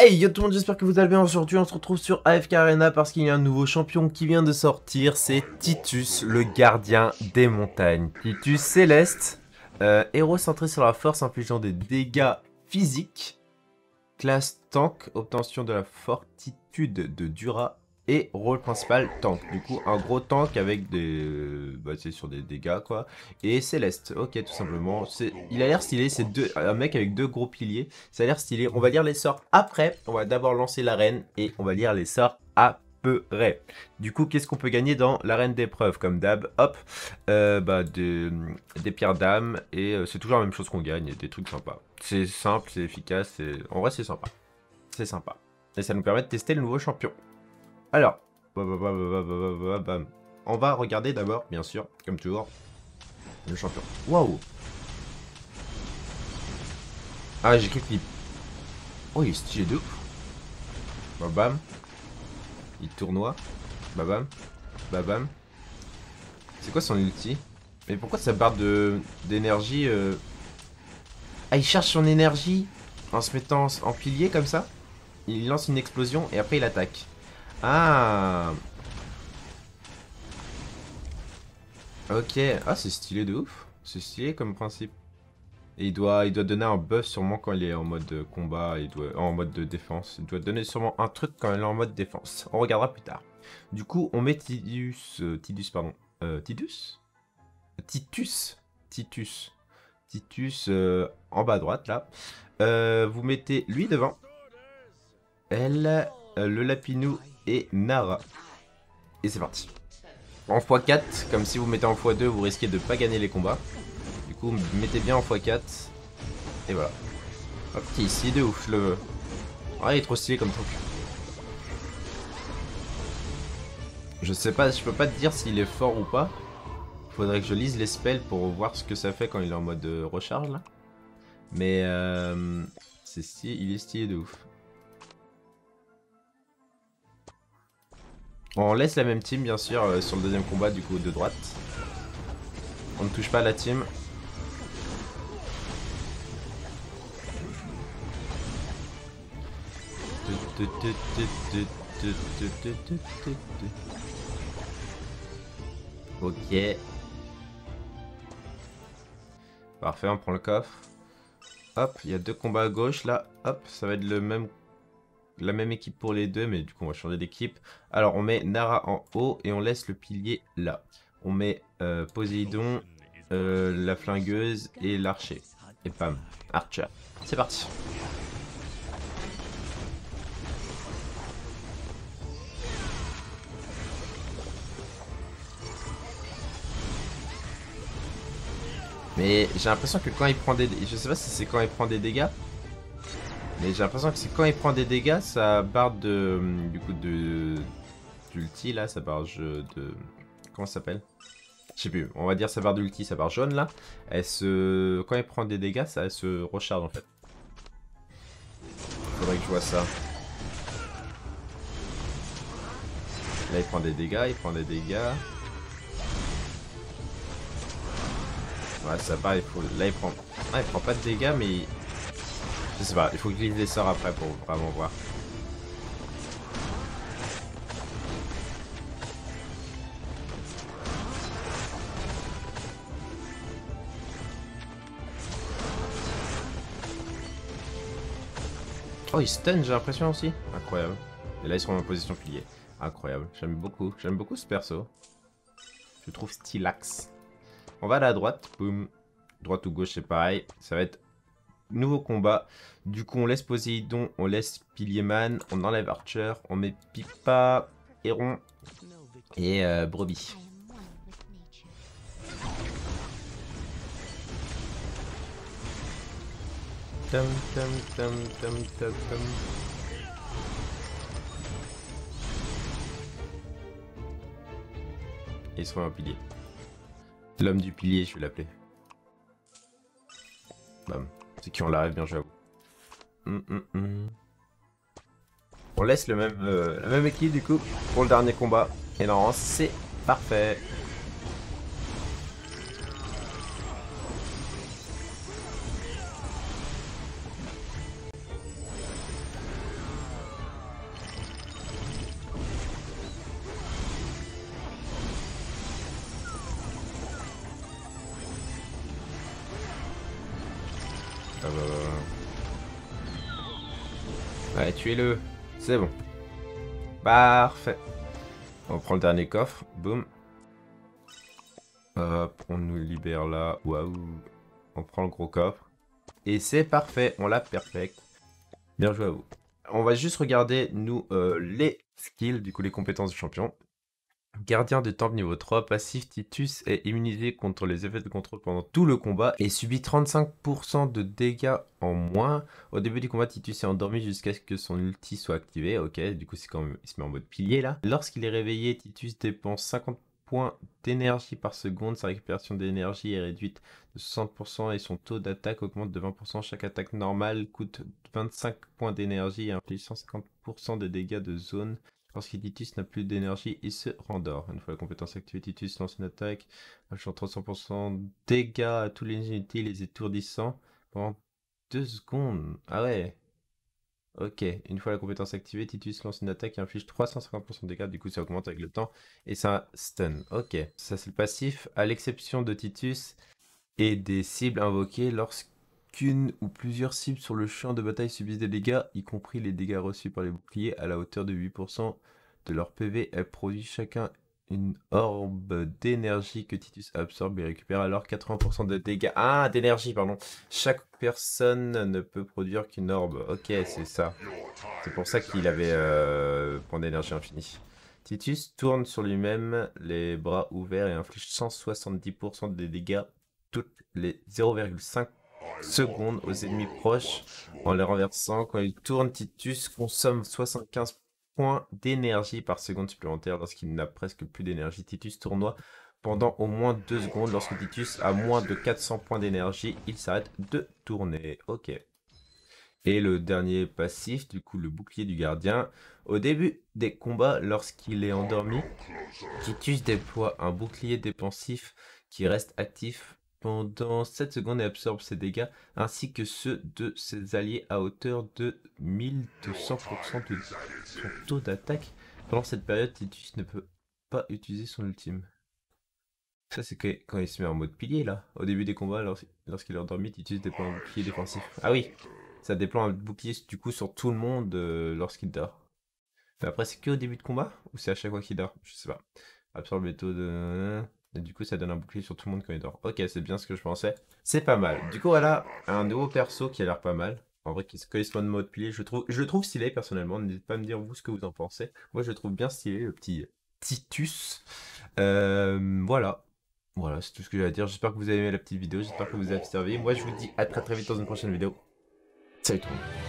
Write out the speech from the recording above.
Hey yo tout le monde, j'espère que vous allez bien. Aujourd'hui, on se retrouve sur AFK Arena parce qu'il y a un nouveau champion qui vient de sortir. C'est Titus, le gardien des montagnes. Titus Céleste, euh, héros centré sur la force, infligeant des dégâts physiques. Classe tank, obtention de la fortitude de Dura et rôle principal, tank. Du coup, un gros tank avec des... Bah, c'est sur des dégâts, quoi. Et Céleste, ok, tout simplement. Il a l'air stylé, c'est deux... un mec avec deux gros piliers. Ça a l'air stylé. On va lire les sorts après. On va d'abord lancer l'arène et on va lire les sorts après. Du coup, qu'est-ce qu'on peut gagner dans l'arène d'épreuve Comme d'hab, hop, euh, bah, des, pierres d'âme. Et euh, c'est toujours la même chose qu'on gagne, des trucs sympas. C'est simple, c'est efficace, en vrai c'est sympa. C'est sympa. Et ça nous permet de tester le nouveau champion. Alors, on va regarder d'abord, bien sûr, comme toujours, le champion. Waouh Ah, j'ai cru qu'il... Oh, il est stylé de ouf. Babam. Il tournoie. Babam. Babam. C'est quoi son ulti Mais pourquoi sa barre d'énergie... Euh... Ah, il cherche son énergie en se mettant en pilier comme ça? Il lance une explosion et après il attaque. Ah Ok, ah c'est stylé de ouf. C'est stylé comme principe. Il doit, il doit donner un buff sûrement quand il est en mode combat, il doit, en mode de défense. Il doit donner sûrement un truc quand il est en mode défense. On regardera plus tard. Du coup, on met Tidus, euh, Tidus pardon, euh, Tidus? Titus, Titus, Titus euh, en bas à droite là. Euh, vous mettez lui devant. Elle, le Lapinou et Nara. Et c'est parti. En x4, comme si vous mettez en x2, vous risquez de pas gagner les combats. Du coup, mettez bien en x4. Et voilà. Hop, ici, de ouf, le. Ah, il est trop stylé comme truc. Je sais pas, je peux pas te dire s'il est fort ou pas. Faudrait que je lise les spells pour voir ce que ça fait quand il est en mode euh, recharge là. Mais euh, c'est il est stylé de ouf. On laisse la même team bien sûr euh, sur le deuxième combat du coup de droite. On ne touche pas la team. Ok. Parfait, on prend le coffre. Hop, il y a deux combats à gauche là. Hop, ça va être le même la même équipe pour les deux, mais du coup on va changer d'équipe. Alors on met Nara en haut et on laisse le pilier là. On met euh, Poséidon, euh, la flingueuse et l'archer. Et pam, Archer. C'est parti. Mais j'ai l'impression que quand il prend des... Je sais pas si c'est quand il prend des dégâts, mais j'ai l'impression que c'est quand il prend des dégâts, sa barre de... Du coup, de... D'ulti, là, sa barre de... Comment ça s'appelle? Je sais plus, on va dire sa barre d'ulti, sa barre jaune, là. Elle se... Quand il prend des dégâts, ça elle se recharge, en fait. Faudrait que je vois ça. Là, il prend des dégâts, il prend des dégâts. Ouais, ça part, il faut... Là, il prend... Ah, il prend pas de dégâts, mais... Je sais pas, il faut que je les sorts après pour vraiment voir. Oh, il stun, j'ai l'impression aussi. Incroyable. Et là, ils sont en position pilier. Incroyable. J'aime beaucoup. J'aime beaucoup ce perso. Je trouve stylax. On va aller à droite. Boum. Droite ou gauche, c'est pareil. Ça va être nouveau combat. Du coup, on laisse Poséidon, on laisse Pilierman, on enlève Archer, on met Pipa, Héron et euh, Brebis. Et se un pilier. L'homme du pilier, je vais l'appeler. Bam. Qui on l'arrête bien joué hum, hum, hum. On laisse le même, euh, la même équipe du coup pour le dernier combat. Et non, c'est parfait. Ouais, tuez-le. C'est bon. Parfait. On prend le dernier coffre. Boum. Hop, on nous libère là. Waouh. On prend le gros coffre. Et c'est parfait. On l'a perfect. Bien joué à vous. On va juste regarder, nous, euh, les skills, du coup, les compétences du champion. Gardien de temple niveau 3, passif Titus est immunisé contre les effets de contrôle pendant tout le combat et subit 35% de dégâts en moins. Au début du combat, Titus est endormi jusqu'à ce que son ulti soit activé. Ok, du coup, c'est quand même, il se met en mode pilier là. Lorsqu'il est réveillé, Titus dépense 50 points d'énergie par seconde. Sa récupération d'énergie est réduite de 60% et son taux d'attaque augmente de 20%. Chaque attaque normale coûte 25 points d'énergie et inflige 150% de dégâts de zone. Lorsque Titus n'a plus d'énergie, il se rendort. Une fois la compétence activée, Titus lance une attaque, ajoutant 300% dégâts à tous les unités, les étourdissant pendant 2 secondes. Ah ouais Ok, une fois la compétence activée, Titus lance une attaque et inflige 350% de dégâts, du coup ça augmente avec le temps, et ça stun. Ok, ça c'est le passif, à l'exception de Titus et des cibles invoquées, lorsqu'une ou plusieurs cibles sur le champ de bataille subissent des dégâts, y compris les dégâts reçus par les boucliers, à la hauteur de 8% de leur PV, elles produisent chacun une orbe d'énergie que Titus absorbe et récupère alors 80% de dégâts. Ah, d'énergie, pardon. Chaque personne ne peut produire qu'une orbe. Ok, c'est ça. C'est pour ça qu'il avait euh, point d'énergie infini. Titus tourne sur lui-même, les bras ouverts et inflige 170% de dégâts toutes les 0,5 secondes aux ennemis proches en les renversant. Quand il tourne, Titus consomme 75 d'énergie par seconde supplémentaire lorsqu'il n'a presque plus d'énergie. Titus tournoie pendant au moins 2 secondes. Lorsque Titus a moins de 400 points d'énergie, il s'arrête de tourner. Ok. Et le dernier passif, du coup le bouclier du gardien. Au début des combats, lorsqu'il est endormi, Titus déploie un bouclier défensif qui reste actif pendant 7 secondes et absorbe ses dégâts ainsi que ceux de ses alliés à hauteur de 1200% de son taux d'attaque. Pendant cette période, Titus ne peut pas utiliser son ultime. Ça, c'est quand il se met en mode pilier, là. Au début des combats, lorsqu'il est endormi, Titus déploie un bouclier défensif. Ah oui Ça déploie un bouclier, du coup, sur tout le monde euh, lorsqu'il dort. Mais après, c'est que au début de combat Ou c'est à chaque fois qu'il dort? Je sais pas. Absorbe les taux de... Et du coup, ça donne un bouclier sur tout le monde quand il dort. Ok, c'est bien ce que je pensais. C'est pas mal. Du coup, voilà, un nouveau perso qui a l'air pas mal. En vrai, qui se de mode pilier, je, trouve, je le trouve stylé personnellement. N'hésitez pas à me dire vous ce que vous en pensez. Moi, je le trouve bien stylé, le petit Titus. Euh, voilà. Voilà, c'est tout ce que j'ai à dire. J'espère que vous avez aimé la petite vidéo. J'espère que vous avez servi. Moi, je vous dis à très très vite dans une prochaine vidéo. Salut tout le monde.